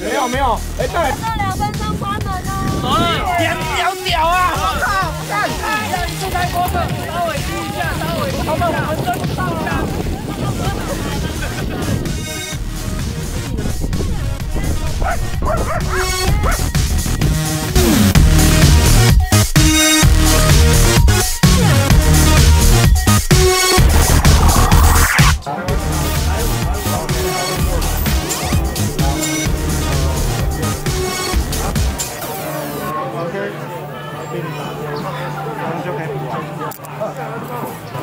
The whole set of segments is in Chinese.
没有没有，哎对，这两分钟关门哦。点屌屌啊！我靠，干！这台锅子稍微低一下，稍微低一下，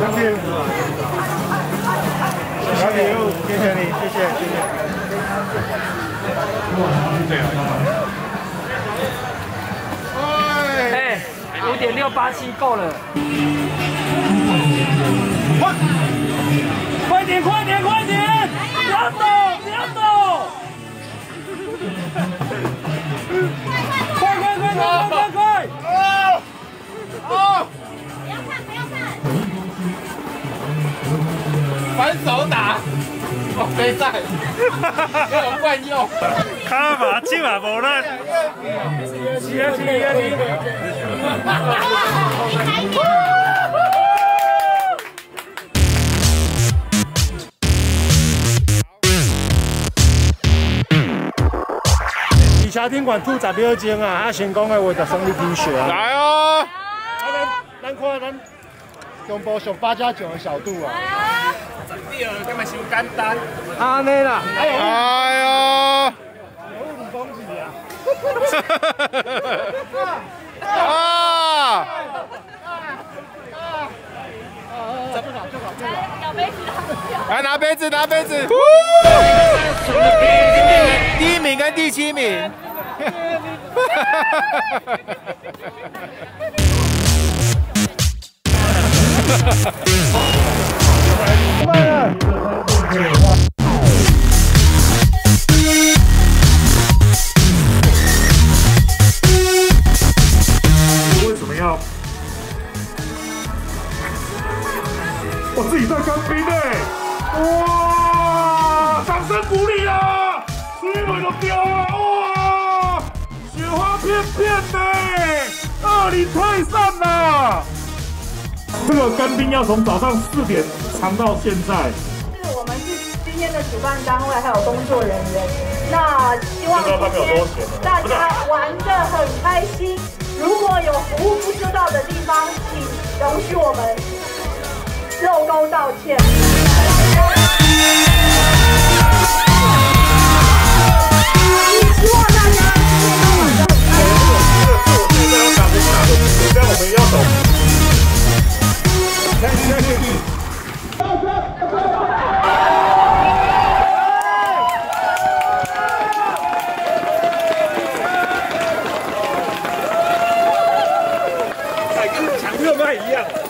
Thank you。小礼物，谢谢你，谢谢，谢谢。哎，五点六八七够了。快，快点，快点！快反手打，我，没在，没有惯用。卡马进嘛无咱，是啊是啊是你还有。以茶天馆吐十秒钟啊，啊成功的话就送你冰雪啊。来哦！啊，咱咱看咱中波上八加九的小度啊。第二根本太简单。安尼啦，哎呦，哎呦，有五公尺啊！啊！有杯子拿来拿杯子，拿杯子。第一名跟第七名。为 我自己在干冰呢、哇！掌声鼓励啊！水尾都掉了，哇！雪花片片呢、二零退散了。这个干冰要从早上四点藏到现在，是我们是今天的主办单位还有工作人员，那希望不知道他们有多少钱呢大家玩的很开心。如果有服务不周到的地方，请容许我们高道歉。一样。